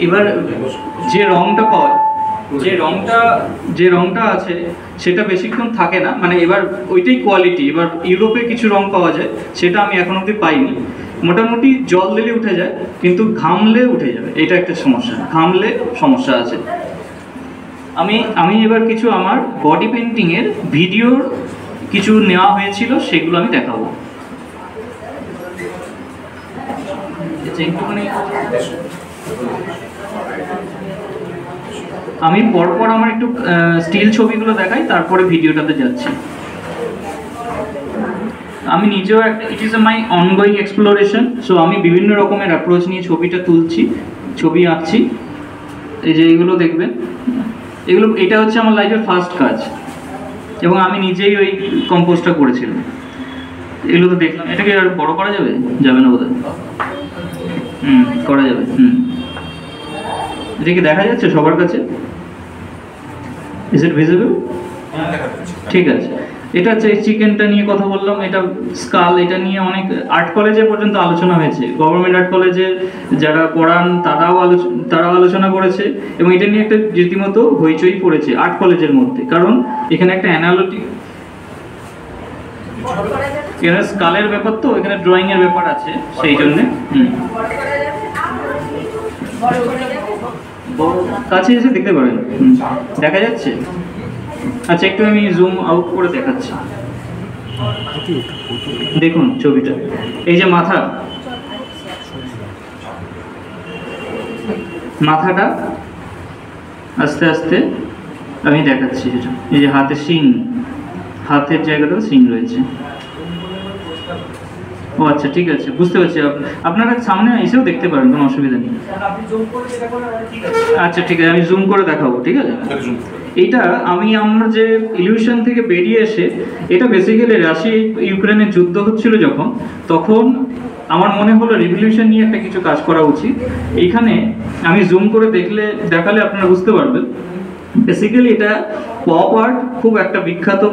S2: এবার যে রংটা পাওয়া যে রংটা যে রংটা আছে সেটা বেশিক্ষণ থাকে না। মানে এবার ওইটাই কোয়ালিটি এবার ইউরোপে কিছু রং পাওয়া যায় সেটা আমি এখন অবধি পাইনি। মোটামুটি জল দিলে উঠে যায় কিন্তু ঘামলে উঠে যাবে এটা একটা সমস্যা। ঘামলে সমস্যা আছে। আমি আমি এবার কিছু আমার বডি পেন্টিংয়ের ভিডিওর কিছু নেওয়া হয়েছিল সেগুলো আমি দেখাবো। আচ্ছা, একটুখানি আমি পরপর আমার একটু স্টিল ছবিগুলো দেখাই, তারপরে ভিডিওটাতে যাচ্ছি। আমি নিজেও একটা it is my ongoing exploration so আমি বিভিন্ন রকমের অ্যাপ্রোচ নিয়ে ছবিটা তুলছি, ছবি আঁকছি। এই যে এইগুলো দেখবেন। এগুলো, এটা হচ্ছে আমার লাইফের ফার্স্ট কাজ। এবং আমি নিজেই ওই কম্পোজটা করেছিলাম। এগুলো তো দেখলাম। এটাকে আর বড় করা যাবে? যাবে না বোধহয়। হুম, করা যাবে। হুম। এটা কি দেখা যাচ্ছে সবার কাছে? ইজ ইট ভিজিবল ঠিক আছে। এটা হচ্ছে চিকেনটা নিয়ে কথা বললাম। এটা স্কাল এটা নিয়ে অনেক আর্ট কলেজে পর্যন্ত আলোচনা হয়েছে। গভর্নমেন্ট আর্ট কলেজে যারা পড়ান তারাও আলোচনা তারাও আলোচনা করেছে এবং এটা নিয়ে একটা রীতিমতো হইচই পড়েছে আর্ট কলেজের মধ্যে। কারণ এখানে একটা অ্যানালিটিক
S5: যাবে
S2: এখানে স্কালের ব্যাপার তো এখানে ড্রয়িং এর ব্যাপার আছে সেই জন্যে। হুম। কাছে এসে দেখতে হুম। দেখা যাচ্ছে? আচ্ছা একটু আমি জুম আউট করে দেখাচ্ছি। দেখুন ছবিটা। এই যে মাথা। মাথাটা আস্তে আস্তে আমি দেখাচ্ছি যেটা এই যে হাতে শিং। হাতের জায়গাটাও শিং রয়েছে। ও আচ্ছা ঠিক আছে বুঝতে পারছি। আপনারা সামনে এসেও দেখতে পারেন কোনো অসুবিধা নেই। আচ্ছা ঠিক আছে আমি জুম করে দেখাবো ঠিক আছে? এইটা আমি আমরা যে ইলিউশন থেকে বেরিয়ে এসে এটা বেসিক্যালি রাশিয়া ইউক্রেনের যুদ্ধ হচ্ছিল যখন তখন আমার মনে হলো রিভলিউশন নিয়ে একটা কিছু কাজ করা উচিত। এইখানে আমি জুম করে দেখলে দেখালে আপনারা বুঝতে পারবেন। বেসিক্যালি এটা পপ আর্ট খুব একটা বিখ্যাত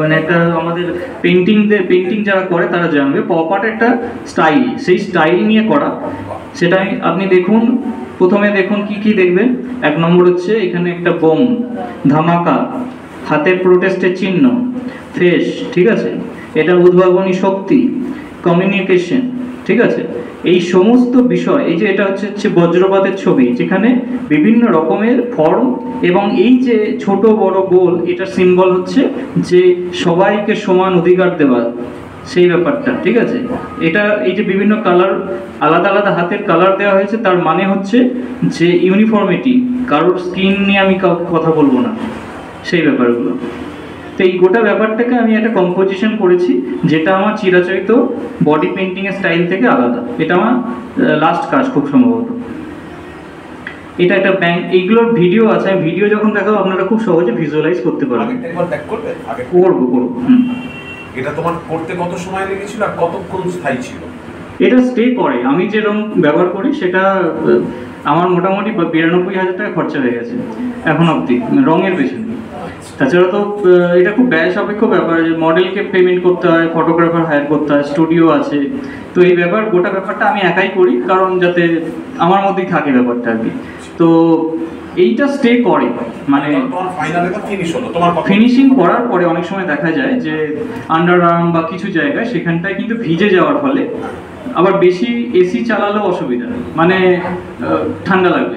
S2: মানে একটা আমাদের পেন্টিং পেন্টিং যারা করে তারা জানবে। পপ আর্ট একটা স্টাইল সেই স্টাইল নিয়ে করা। সেটা আপনি দেখুন, প্রথমে দেখুন কি কি দেখবেন। এক নম্বর হচ্ছে এখানে একটা বোম, ধামাকা, হাতের প্রোটেস্টের চিহ্ন ফেস ঠিক আছে? এটা উদ্ভাবনী শক্তি কমিউনিকেশন ঠিক আছে? এই সমস্ত বিষয়, এই যে এটা হচ্ছে হচ্ছে বজ্রপাতের ছবি, যেখানে বিভিন্ন রকমের ফর্ম এবং এই যে ছোট বড় গোল এটা সিম্বল হচ্ছে যে সবাইকে সমান অধিকার দেওয়া, সেই ব্যাপারটা, ঠিক আছে? এটা, এই যে বিভিন্ন কালার আলাদা আলাদা হাতের কালার দেওয়া হয়েছে, তার মানে হচ্ছে যে ইউনিফর্মিটি কারোর স্কিন নিয়ে আমি কথা বলব না, সেই ব্যাপারগুলো। তো এই গোটা ব্যাপারটাকে আমি একটা কম্পোজিশন করেছি যেটা আমার চিরাচরিত বডি পেন্টিংয়ের স্টাইল থেকে আলাদা। এটা আমার লাস্ট কাজ খুব সম্ভবত। এটা একটা ব্যাংক এইগুলোর ভিডিও আছে। আমি ভিডিও যখন দেখাবো আপনারা খুব সহজে ভিজুয়ালাইজ করতে পারবেন।
S3: আগেরটা একবার ব্যাক করবে আগে
S2: করব
S3: এটা তোমার করতে কত সময় লেগেছিল আর কতক্ষণ স্থায়ী ছিল?
S2: এটা স্টে করে। আমি যে রং ব্যবহার করি সেটা আমার মোটামুটি বিরানব্বই হাজার টাকা খরচা হয়ে গেছে এখন অবধি রঙের পেছনে। তাছাড়া তো এটা খুব ব্যয় সাপেক্ষ ব্যাপার যে মডেলকে পেমেন্ট করতে হয় ফটোগ্রাফার হায়ার করতে হয় স্টুডিও আছে। তো এই ব্যাপার গোটা ব্যাপারটা আমি একাই করি কারণ যাতে আমার মধ্যেই থাকে ব্যাপারটা আর কি। তো এইটা স্টে করে। মানে
S3: ফিনিশিং
S2: করার পরে অনেক সময় দেখা যায় যে আন্ডার আর্ম বা কিছু জায়গায় সেখানটায় কিন্তু ভিজে যাওয়ার ফলে আবার বেশি এসি চালালেও অসুবিধা। মানে ঠান্ডা লাগবে।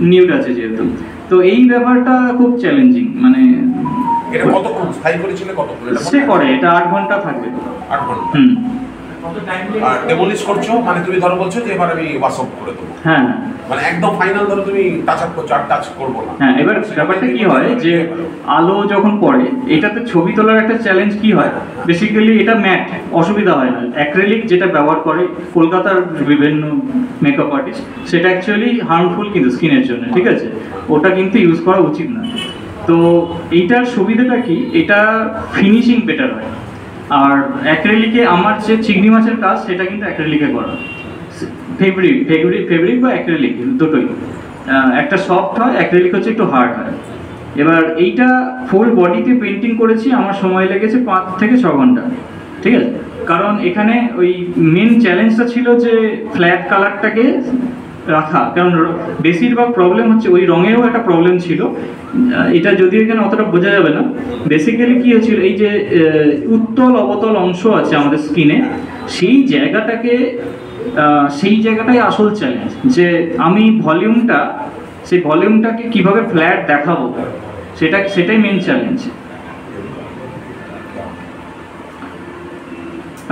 S2: নিউড আছে যেহেতু। তো এই ব্যাপারটা খুব চ্যালেঞ্জিং মানে সে করে এটা আট ঘণ্টা থাকবে।
S3: আট ঘণ্টা।
S2: হুম।
S3: আর ডেমোলিশ করছ? মানে তুমি ধরো বলছো যে এবার আমি ওয়াশ আউট করে দেবো।
S2: হ্যাঁ। হ্যাঁ
S3: মানে একদম ফাইনাল ধরো তুমি টাচ আপ করছ আর টাচ করব না।
S2: হ্যাঁ এবার ব্যাপারটা কি হয় যে আলো যখন পড়ে এটাতে ছবি তোলার একটা চ্যালেঞ্জ কি হয়? বেসিক্যালি এটা ম্যাট অসুবিধা হয় না। অ্যাক্রেলিক যেটা ব্যবহার করে কলকাতার বিভিন্ন মেকআপ আর্টিস্ট সেটা অ্যাকচুয়ালি হার্মফুল কিন্তু স্কিনের জন্য ঠিক আছে? ওটা কিন্তু ইউজ করা উচিত না। তো এইটার সুবিধাটা কি? এটা ফিনিশিং বেটার হয়। আর অ্যাক্রেলিকে আমার যে চিংড়ি মাছের কাজ, সেটা কিন্তু অ্যাক্রেলিকে করা। ফেব্রিক ফেব্রিক ফেব্রিক বা অ্যাক্রেলিক দুটোই। একটা সফট হয় অ্যাক্রেলিক হচ্ছে একটু হার্ড হয়। এবার এইটা ফুল বডিতে পেন্টিং করেছি, আমার সময় লেগেছে পাঁচ থেকে ছ ঘণ্টা। ঠিক আছে? কারণ এখানে ওই মেন চ্যালেঞ্জটা ছিল যে ফ্ল্যাট কালারটাকে রাখা। কারণ বেশিরভাগ প্রবলেম হচ্ছে ওই রঙেরও একটা প্রবলেম ছিল। এটা যদিও এখানে অতটা বোঝা যাবে না। বেসিক্যালি কী হয়েছিল, এই যে উত্তল অবতল অংশ আছে আমাদের স্কিনে সেই জায়গাটাকে সেই জায়গাটাই আসল চ্যালেঞ্জ যে আমি ভলিউমটা সেই ভলিউমটাকে কীভাবে ফ্ল্যাট দেখাবো, সেটা, সেটাই মেন চ্যালেঞ্জ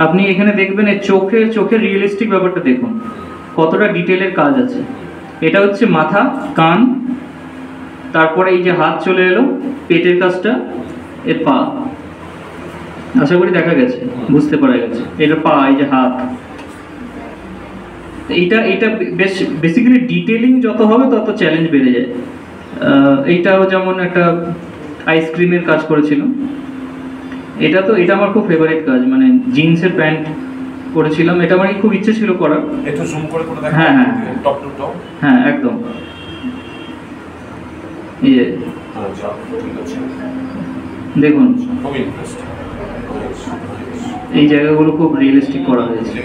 S2: আপনি এখানে দেখবেন চোখে, চোখের রিয়েলিস্টিক ব্যাপারটা দেখুন। কতটা ডিটেলের কাজ আছে। এটা হচ্ছে মাথা, কান, তারপরে এই যে হাত চলে এলো, পেটের কাজটা, এর পা। আশা করি দেখা গেছে, বুঝতে পারা গেছে। এটা পা, এই যে হাত। এইটা এটা বেশ বেসিক্যালি ডিটেলিং যত হবে তত চ্যালেঞ্জ বেড়ে যায়। এইটাও যেমন একটা আইসক্রিমের কাজ করেছিল। এটা তো, এটা আমার খুব ফেভারিট কাজ মানে জিন্সের প্যান্ট করেছিলাম। এটা আমার খুব ইচ্ছে ছিল করার।
S3: একটু জুম করে করে দেখো
S2: হ্যাঁ, হ্যাঁ।
S3: টপ টু টপ
S2: হ্যাঁ একদম। এই যে।
S3: আচ্ছা
S2: দেখুন। এই জায়গাগুলো খুব রিয়েলিস্টিক করা হয়েছে।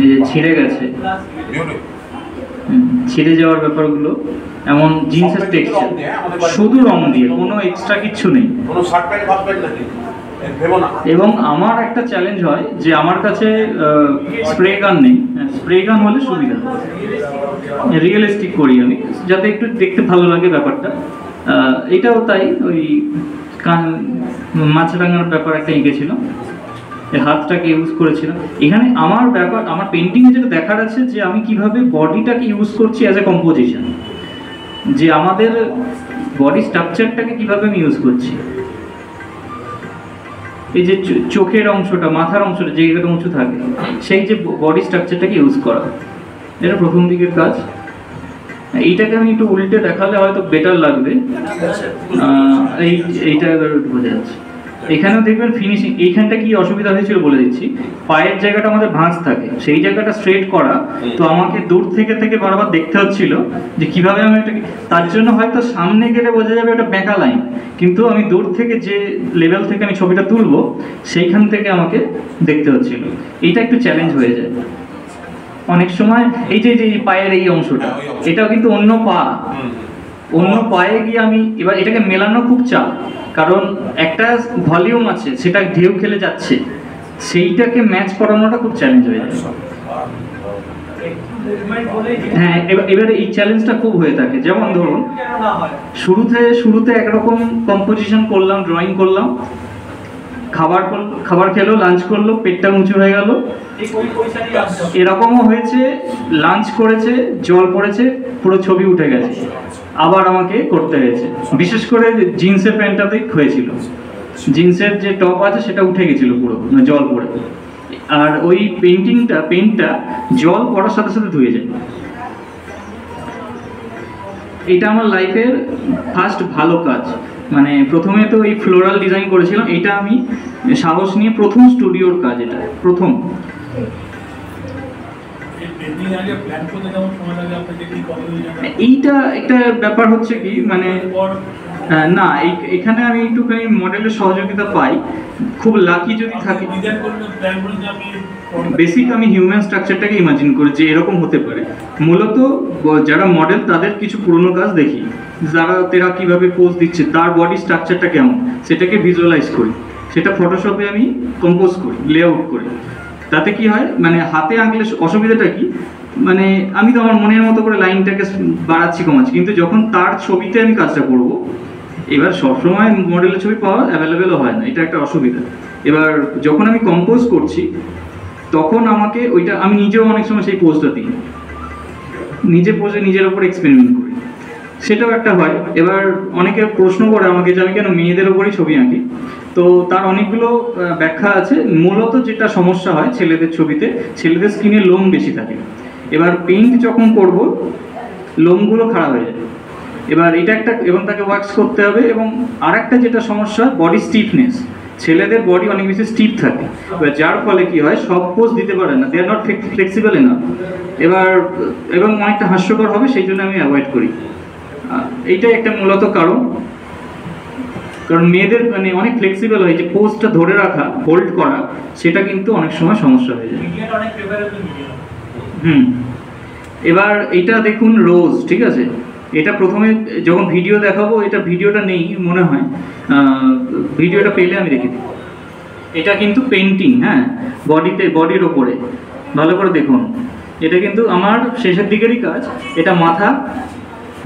S2: এই যে ছিঁড়ে গেছে। ছিঁড়ে যাওয়ার ব্যাপারগুলো এমন জিন্সের টেক্সচার শুধু রং দিয়ে কোনো এক্সট্রা কিচ্ছু নেই।
S3: কোনো শার্ট প্যান্ট ভাববেন না
S2: এবং আমার একটা চ্যালেঞ্জ হয় যে আমার কাছে স্প্রে গান নেই। স্প্রে গান হলে সুবিধা। রিয়েলিস্টিক করি আমি, যাতে একটু দেখতে ভালো লাগে ব্যাপারটা। এটাও তাই, ওই কান, মাছরাঙার ব্যাপার একটা এঁকেছিল হাতটাকে ইউজ করেছিলাম। এখানে আমার ব্যাপার, আমার পেন্টিংয়ে যেটা দেখার আছে যে আমি কীভাবে বডিটাকে ইউজ করছি অ্যাজ এ কম্পোজিশন যে আমাদের বডি স্ট্রাকচারটাকে কীভাবে আমি ইউজ করছি। এই যে চোখের অংশটা মাথার অংশটা যে এরকম অংশ থাকে সেই যে বডি স্ট্রাকচারটাকে ইউজ করা। এটা প্রথম দিকের কাজ। এইটাকে আমি একটু উল্টে দেখালে হয়তো বেটার লাগবে। এই এইটা এবার বোঝা যাচ্ছে। এখানেও দেখবেন ফিনিশিং এইখানটা কি অসুবিধা হয়েছিল বলে দিচ্ছি। পায়ের জায়গাটা আমাদের ভাঁজ থাকে সেই জায়গাটা স্ট্রেট করা। তো আমাকে দূর থেকে থেকে বারবার দেখতে হচ্ছিল যে কীভাবে আমি এটাকে তার জন্য হয়তো সামনে গেলে বোঝা যাবে ওটা বেঁকা লাইন কিন্তু আমি দূর থেকে যে লেভেল থেকে আমি ছবিটা তুলবো সেইখান থেকে আমাকে দেখতে হচ্ছিল। এইটা একটু চ্যালেঞ্জ হয়ে যায়। অনেক সময় এই যে পায়ের এই অংশটা এটাও কিন্তু অন্য পা। অন্য পায়ে গিয়ে আমি এবার এটাকে মেলানো খুব চাপ। কারণ একটা ভলিউম আছে, সেটা ঢেউ খেলে যাচ্ছে। সেইটাকে ম্যাচ করানোটা খুব চ্যালেঞ্জ হয়ে
S4: বলেই
S2: হ্যাঁ এবার এই চ্যালেঞ্জটা খুব হয়ে থাকে। যেমন ধরুন, শুরুতে শুরুতে একরকম কম্পোজিশন করলাম ড্রয়িং করলাম। খাবার খাবার খেলো লাঞ্চ করল, পেটটা উঁচু হয়ে গেল। এরকমও হয়েছে লাঞ্চ করেছে, জল পড়েছে, পুরো ছবি উঠে গেছে। আবার আমাকে করতে হয়েছে। বিশেষ করে জিন্সের প্যান্টটাতেই হয়েছিল। জিন্সের যে টপ আছে সেটা উঠে গেছিল পুরো মানে জল পড়ে। আর ওই পেন্টিংটা পেন্টটা জল পড়ার সাথে সাথে ধুয়ে যায়। এটা আমার লাইফের ফার্স্ট ভালো কাজ। মানে প্রথমে তো এই ফ্লোরাল ডিজাইন করেছিলাম, এটা আমি সাহস নিয়ে প্রথম স্টুডিওর কাজ এটা, প্রথম
S6: পেন্টিং আগে প্ল্যান করতে যেমন সময় লাগে আপনাকে কি কতদিন
S2: এইটা একটা ব্যাপার হচ্ছে কি মানে না এখানে আমি একটুখানি মডেলের সহযোগিতা পাই। খুব লাকি যদি থাকে। বেসিক আমি হিউম্যান স্ট্রাকচারটাকে ইমাজিন করি যে এরকম হতে পারে। মূলত যারা মডেল তাদের কিছু পুরনো কাজ দেখি। যারা তেরা কীভাবে পোজ দিচ্ছে তার বডি স্ট্রাকচারটা কেমন সেটাকে ভিজুয়ালাইজ করি। সেটা ফটোশপে আমি কম্পোজ করি লেআউট করি। তাতে কি হয়? মানে হাতে আঁকলে অসুবিধাটা কি? মানে আমি তো আমার মনের মতো করে লাইনটাকে বাড়াচ্ছি কমাচ্ছি, কিন্তু যখন তার ছবিতে আমি কাজটা করব, এবার সবসময় মডেলের ছবি পাওয়া অ্যাভেলেবেলও হয় না, এটা একটা অসুবিধা। এবার যখন আমি কম্পোজ করছি, তখন আমাকে ওইটা, আমি নিজেও অনেক সময় সেই পোজটা দিই। নিজে পোজে নিজের ওপর এক্সপেরিমেন্ট সেটাও একটা হয়। এবার অনেকে প্রশ্ন করে আমাকে যে আমি কেন মেয়েদের ওপরই ছবি আঁকি? তো তার অনেকগুলো ব্যাখ্যা আছে। মূলত যেটা সমস্যা হয় ছেলেদের ছবিতে, ছেলেদের স্কিনে লোম বেশি থাকে। এবার পেইন্ট যখন করব, লোমগুলো খারাপ হয়ে যায় এবার এটা একটা, এবং তাকে ওয়াক্স করতে হবে, এবং আর একটা যেটা সমস্যা বডি স্টিফনেস ছেলেদের বডি অনেক বেশি স্টিফ থাকে। এবার যার ফলে কি হয়, সব পোজ দিতে পারে না। দে আর নট ফ্লেক্সিবল না এবার, এবং অনেকটা হাস্যকর হবে, সেই জন্য আমি অ্যাভয়েড করি। এইটাই একটা মূলত কারণ। কারণ মেয়েদের মানে অনেক ফ্লেক্সিবল হয় যে পোজটা ধরে রাখা হোল্ড করা সেটা কিন্তু অনেক সময় সমস্যা হয়ে যায়। হুম। এবার এটা দেখুন রোজ ঠিক আছে? এটা প্রথমে যখন ভিডিও দেখাবো এটা ভিডিওটা নেই মনে হয়। ভিডিওটা পেলে আমি রেখে দিই। এটা কিন্তু পেন্টিং হ্যাঁ? বডিতে বডির ওপরে। ভালো করে দেখুন। এটা কিন্তু আমার শেষের দিকেরই কাজ। এটা মাথা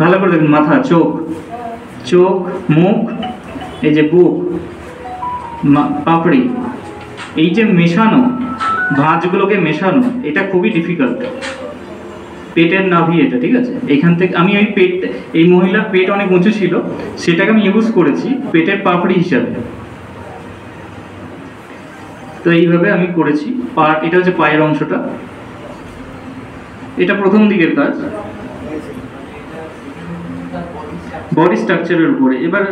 S2: ভালো করে দেখুন, মাথা, চোখ চোখ, মুখ, এই যে বুক পাপড়ি, এই যে মেশানো, ভাঁজগুলোকে মেশানো, এটা খুবই ডিফিকাল্ট পেটের নাভি এটা, ঠিক আছে? এখান থেকে, আমি ওই পেট, এই মহিলার পেট অনেক উঁচু ছিল, সেটাকে আমি ইউজ করেছি পেটের পাপড়ি হিসাবে। তো এইভাবে আমি করেছি পা এটা হচ্ছে পায়ের অংশটা। এটা প্রথম দিকের কাজ। বডি স্ট্রাকচারের উপরে। এবার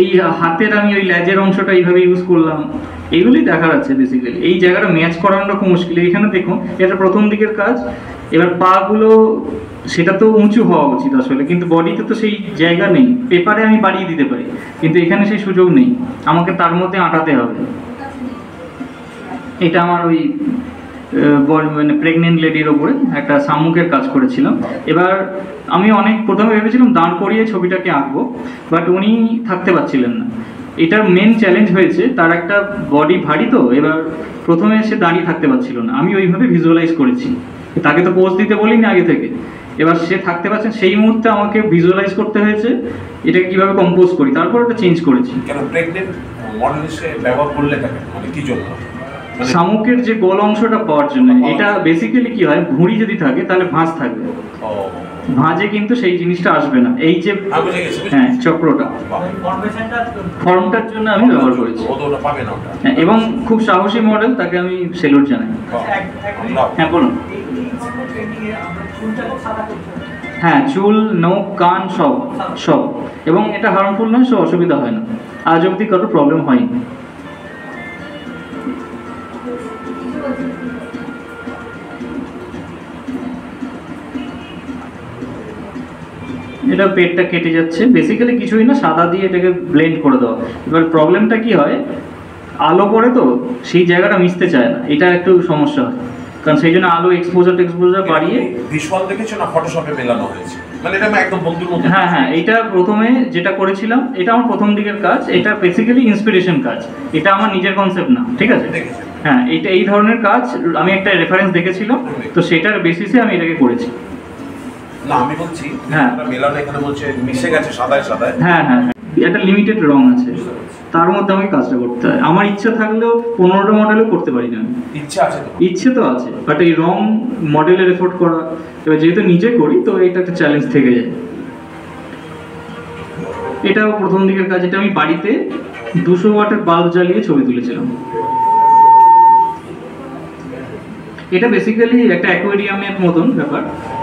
S2: এই হাতের আমি ওই ল্যাজের অংশটা এইভাবে ইউজ করলাম। এইগুলি দেখার আছে বেসিক্যালি এই জায়গাটা ম্যাচ করানোটা খুব মুশকিল। এখানে দেখুন, এটা প্রথম দিকের কাজ। এবার পাগুলো, সেটা তো উঁচু হওয়া উচিত আসলে, কিন্তু বডিতে তো সেই জায়গা নেই। পেপারে আমি বাড়িয়ে দিতে পারি, কিন্তু এখানে সেই সুযোগ নেই। আমাকে তার মধ্যে আটাতে হবে। এটা আমার ওই মানে প্রেগনেন্ট লেডির ওপরে একটা শামুকের কাজ করেছিলাম। এবার আমি অনেক প্রথমে ভেবেছিলাম দাঁড় করিয়ে ছবিটাকে আঁকবো বাট উনি থাকতে পারছিলেন না। এটার মেন চ্যালেঞ্জ হয়েছে, তার একটা বডি ভারী তো, এবার প্রথমে সে দাঁড়িয়ে থাকতে পারছিল না। আমি ওইভাবে ভিজুয়ালাইজ করেছি। তাকে তো পোজ দিতে বলিনি আগে থেকে। এবার সে থাকতে পারছে, সেই মুহূর্তে আমাকে ভিজুয়ালাইজ করতে হয়েছে, এটাকে কীভাবে কম্পোজ করি, তারপর এটা চেঞ্জ করেছি।
S3: কেন প্রেগনেন্ট মডেল হিসেবে ব্যবহার করলে তাকে? মানে কি জন্য?
S2: শামুকের যে গোল অংশটা পাওয়ার জন্য এটা বেসিক্যালি কি হয়? ভুঁড়ি যদি থাকে তাহলে ভাঁজ থাকবে। ভাঁজে কিন্তু সেই জিনিসটা আসবে না। এই যে
S3: হ্যাঁ,
S2: হ্যাঁ চক্রটা। ফর্মটার জন্য আমি ব্যবহার করেছি। হ্যাঁ, এবং খুব সাহসী মডেল তাকে আমি সেলুট জানাই।
S3: আমরাও।
S2: হ্যাঁ বলুন। হ্যাঁ চুল নখ কান সব। সব। এবং এটা হার্মফুল নয় সব অসুবিধা হয় না। আজ অবধি কারোর প্রবলেম হয়নি। এটা পেটটা কেটে যাচ্ছে বেসিক্যালি কিছুই না সাদা দিয়ে এটাকে ব্লেন্ড করে দেওয়া। এবার প্রবলেমটা কি হয়? আলো পড়ে তো সেই জায়গাটা মিশতে চায় না। এটা একটু সমস্যা হয়। কারণ সেই জন্য আলো এক্সপোজার টেক্সপোজার বাড়িয়ে
S3: ভিজুয়াল দেখেছ না ফটোশপে মেলানো হয়েছে? মানে এটা একদম বন্ধুর মতো
S2: হ্যাঁ হ্যাঁ এটা প্রথমে যেটা করেছিলাম এটা আমার প্রথম দিকের কাজ। এটা বেসিক্যালি ইন্সপিরেশন কাজ। এটা আমার নিজের কনসেপ্ট না ঠিক আছে? হ্যাঁ এটা এই ধরনের কাজ আমি একটা রেফারেন্স দেখেছিলাম। তো সেটার বেসিসে আমি এটাকে করেছি।
S3: না আমি বলছি
S2: হ্যাঁ।
S3: মেলানো এখানে বলছে মিশে গেছে সাদায় সাদায়।
S2: হ্যাঁ হ্যাঁ। একটা লিমিটেড রং আছে। তার মধ্যে আমাকে কাজটা করতে আমার ইচ্ছা থাকলেও পনেরোটা মডেলও করতে পারি না
S3: ইচ্ছা আছে
S2: ইচ্ছে তো আছে বাট এই রং মডেলের এফোর্ট করা এবার যেহেতু নিজে করি তো এটা একটা চ্যালেঞ্জ থেকে যায়। এটাও প্রথম দিকের কাজ। এটা আমি বাড়িতে দুশো ওয়াটের বাল্ব জ্বালিয়ে ছবি তুলেছিলাম। এটা বেসিক্যালি একটা অ্যাকোয়ারিয়ামের মতন ব্যাপার।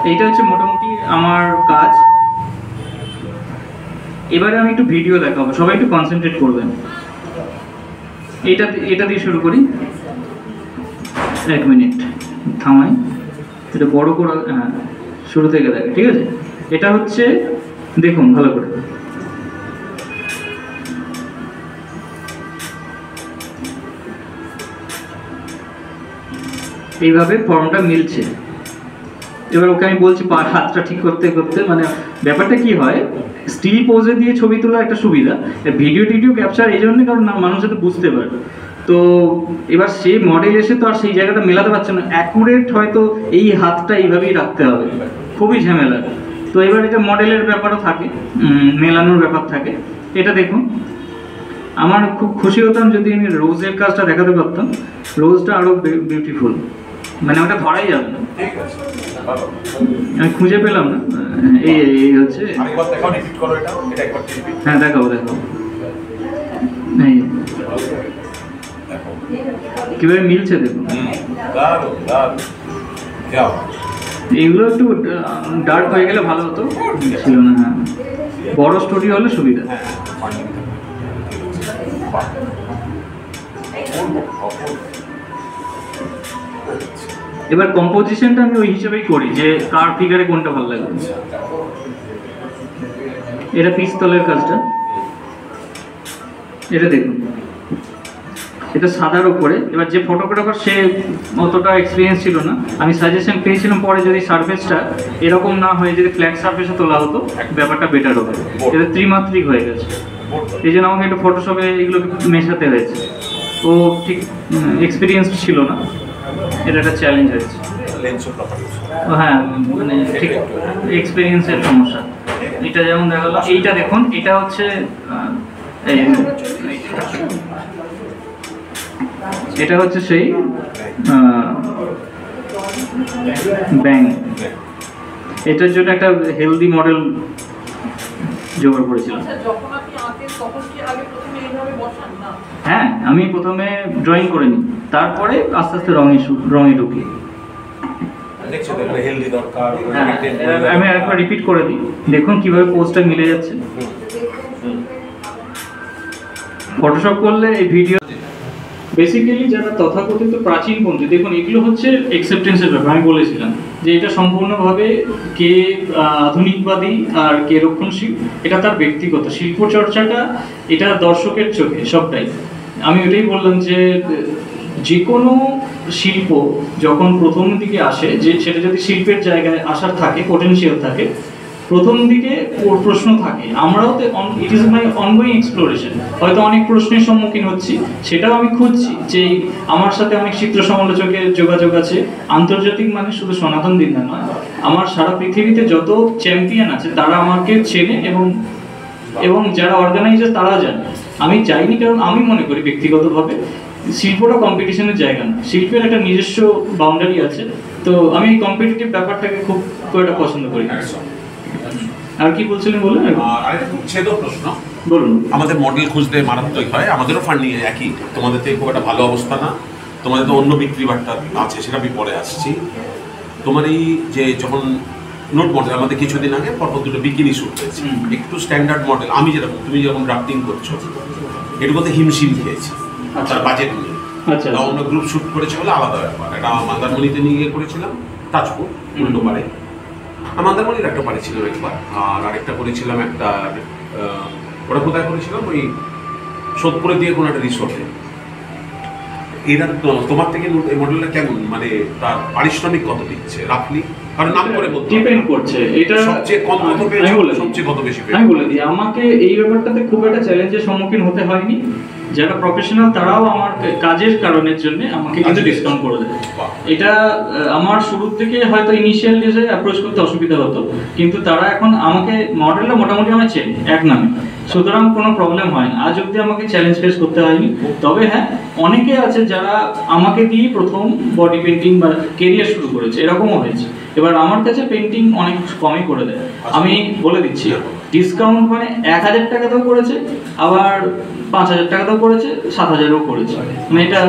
S2: এইটা হচ্ছে মোটামুটি আমার কাজ। এবারে আমি একটু ভিডিও দেখাবো। সবাই একটু কনসেন্ট্রেট করবেন। এটা এটা দিয়ে শুরু করি। এক মিনিট। থামাই। এটা বড় করা হ্যাঁ শুরু থেকে দেখে। ঠিক আছে? এটা হচ্ছে দেখুন, ভালো করে। এইভাবে ফর্মটা মিলছে। এবার ওকে আমি বলছি, পা, হাতটা ঠিক করতে করতে মানে ব্যাপারটা কি হয় স্টিল পোজে দিয়ে ছবি তোলার একটা সুবিধা। ভিডিও টিডিও ক্যাপচার এই জন্যই কারণ মানুষ যাতে বুঝতে পারে তো এবার সে মডেল এসে তো আর সেই জায়গাটা মেলাতে পারছে না। অ্যাকুরেট হয়তো এই হাতটা এইভাবেই রাখতে হবে। খুবই ঝামেলা। তো এবার এটা মডেলের ব্যাপারও থাকে মেলানোর ব্যাপার থাকে। এটা দেখুন। আমার খুব খুশি হতাম যদি আমি রোজের কাজটা দেখাতে পারতাম। রোজটা আরও বিউটিফুল মানে ওটা ধরাই যাবে। না
S3: ঠিক আছে।
S2: আমি খুঁজে পেলাম না। এই এই হচ্ছে।
S3: আরেকবার দেখাও রিপিট করো এটা। এটা একবার রিপিট
S2: হ্যাঁ দেখাবো দেখাবো। এই। কীভাবে মিলছে দেখুন। এইগুলো একটু ডার্ক হয়ে গেলে ভালো হতো। ছিল না হ্যাঁ। বড় স্টোরি হলে সুবিধা।
S3: হ্যাঁ
S2: এবার কম্পোজিশনটা আমি ওই হিসেবেই করি যে কার ফিগারে কোনটা ভালো লাগবে। এটা পিস্তলের কাজটা। এটা দেখুন। এটা সাদার উপরে। এবার যে ফটোগ্রাফার সে অতটা এক্সপিরিয়েন্স ছিল না। আমি সাজেশন পেয়েছিলাম পরে যদি সার্ফেসটা এরকম না হয়ে, যদি ফ্ল্যাট সার্ফেসে তোলা হতো, ব্যাপারটা বেটার হবে। এটা ত্রিমাত্রিক হয়ে গেছে। এই জন্য আমাকে একটু ফটোশপে এগুলো মেশাতে হয়েছে। ও ঠিক এক্সপিরিয়েন্স ছিল না। এটা একটা চ্যালেঞ্জ হয়েছে। হ্যাঁ মানে ঠিক এক্সপিরিয়েন্সের সমস্যা। এটা যেমন দেখা গেলো এইটা দেখুন এটা হচ্ছে এটা হচ্ছে সেই ব্যাং এটার জন্য একটা হেলদি মডেল জোগাড় করেছিলাম।
S5: আচ্ছা যখন আপনি আঁকেন তখন কি আগে প্রথমে এইভাবে বসান? না।
S2: হ্যাঁ আমি প্রথমে ড্রয়িং করে নিই। তারপরে আস্তে আস্তে রঙে রঙে ঢুকি।
S3: দরকার
S2: হ্যাঁ আমি আরেকবার রিপিট করে দিই। দেখুন কীভাবে পোস্টটা মিলে যাচ্ছে। ফটোশপ করলে এই ভিডিও বেসিক্যালি যারা তথাকথিত প্রাচীন পন্থী দেখুন এগুলো হচ্ছে এক্সেপ্টেন্সের ব্যাপার আমি বলেছিলাম যে এটা সম্পূর্ণভাবে কে আধুনিকবাদী আর কে রক্ষণশীল এটা তার ব্যক্তিগত। শিল্প চর্চাটা এটা দর্শকের চোখে সবটাই। আমি ওটাই বললাম যে যে কোনো শিল্প যখন প্রথম দিকে আসে, যে সেটা যদি শিল্পের জায়গায় আসার থাকে পোটেনশিয়াল থাকে, প্রথম দিকে প্রশ্ন থাকে। আমরাও তো it is my ongoing exploration হয়তো অনেক প্রশ্নের সম্মুখীন হচ্ছি, সেটাও আমি খুঁজছি যে আমার সাথে অনেক চিত্র সমালোচকের যোগাযোগ আছে। আন্তর্জাতিক মানে শুধু সনাতন দিনদা নয়, আমার সারা পৃথিবীতে যত চ্যাম্পিয়ন আছে, তারা আমাকে চেনে এবং এবং যারা অর্গানাইজার তারা জানে। আমি চাইনি, কারণ আমি মনে করি ব্যক্তিগতভাবে শিল্পটা কম্পিটিশনের জায়গা না। শিল্পের একটা নিজস্ব বাউন্ডারি আছে। তো আমি এই কম্পিটিটিভ ব্যাপারটাকে খুব খুব একটা পছন্দ করি। আর কি বলছিলেন বলুন
S3: আর আরেকটা খুব ছেদ প্রশ্ন।
S2: বলুন।
S3: আমাদের মডেল খুঁজতে মারাত্মক হয়। আমাদেরও ফান্ড নিয়ে একই। তোমাদের থেকে খুব একটা ভালো অবস্থা না। তোমাদের তো অন্য বিক্রি বার্তা আছে সেটা আমি পরে আসছি। তোমার এই যে যখন নোট মডেল আমাদের কিছুদিন আগে পরপর দুটো বিকিনি শুট হয়েছে। একটু স্ট্যান্ডার্ড মডেল আমি যেরকম তুমি যেরকম ড্রাফটিং করছ এটুকুতে হিমশিম খেয়েছি। তার বাজেট নিয়ে।
S2: আচ্ছা।
S3: অন্য গ্রুপ শুট করেছে বলে আলাদা ব্যাপার। এটা মন্দারমণিতে নিয়ে গিয়ে করেছিলাম তাজপুর উল্টো পারে মন্দারমণির একটা পারে ছিল একবার। আর আরেকটা করেছিলাম একটা ওটা কোথায় করেছিলাম? ওই সোদপুরে দিয়ে কোনো একটা রিসোর্টে এরা তো- তোমার থেকে এই মডেলটা কেমন? মানে তার পারিশ্রমিক কত দিচ্ছে? রাফলি কারণ নাম করে বলতে
S2: ডিপেন্ড করছে। এটা
S3: সবচেয়ে কম কত পেয়েছ। সবচেয়ে কত বেশি
S2: আমি বলে দিই আমাকে এই ব্যাপারটাতে খুব একটা চ্যালেঞ্জের সম্মুখীন হতে হয়নি। যারা প্রফেশনাল তারাও আমার কাজের কারণের জন্য আমাকে কিন্তু। ডিসকাউন্ট করে দেয়। এটা আমার শুরুর থেকে হয়তো ইনিশিয়াল ডেজে অ্যাপ্রোচ করতে অসুবিধা হতো। কিন্তু তারা এখন আমাকে মডেলটা মোটামুটি আমার চেনে এক নামে। সুতরাং কোনো প্রবলেম হয় না। আজ অবধি আমাকে চ্যালেঞ্জ ফেস করতে হয়নি। তবে হ্যাঁ অনেকে আছে যারা আমাকে দিয়ে প্রথম বডি পেন্টিং বা কেরিয়ার শুরু করেছে। এরকমও হয়েছে। এবার আমার কাছে পেন্টিং অনেক কমই করে দেয়। আমি বলে দিচ্ছি ডিসকাউন্ট মানে এক হাজার টাকাতেও করেছে আবার পাঁচ হাজার টাকাতেও করেছে সাত হাজারও করেছে। মানে এটা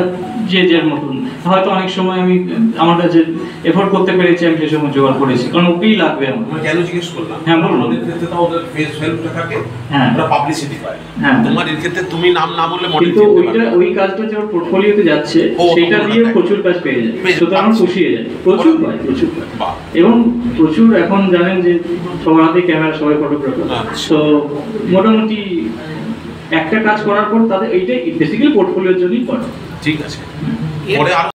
S2: যে যার মতন। হয়তো অনেক সময় আমি আমার কাছে এফোর্ড করতে পেরেছি আমি সে সময় জোগাড় করেছি। কারণ ওকেই লাগবে আমার
S3: আমি কেন জিজ্ঞেস করলাম?
S2: হ্যাঁ, বলুন।
S3: ওদের ক্ষেত্রে তো ওদের ফেস ভ্যালুটা থাকে
S2: হ্যাঁ।
S3: ওরা পাবলিসিটি পায়।
S2: হ্যাঁ।
S3: তোমার এর ক্ষেত্রে তুমি নাম না বললে মডেল
S2: কিন্তু ওইটা ওই কাজটা যে ওর পোর্টফোলিওতে যাচ্ছে সেটা দিয়ে প্রচুর কাজ পেয়ে যায়। সুতরাং পুষিয়ে যায়। প্রচুর পায় প্রচুর পায়। এবং প্রচুর এখন জানেন যে সবার হাতে ক্যামেরা সবাই ফটোগ্রাফার
S3: আচ্ছা।
S2: তো মোটামুটি একটা কাজ করার পর তাদের এইটাই বেসিক্যালি পোর্টফোলিওর জন্যই করে।
S3: ঠিক আছে। পরে আরও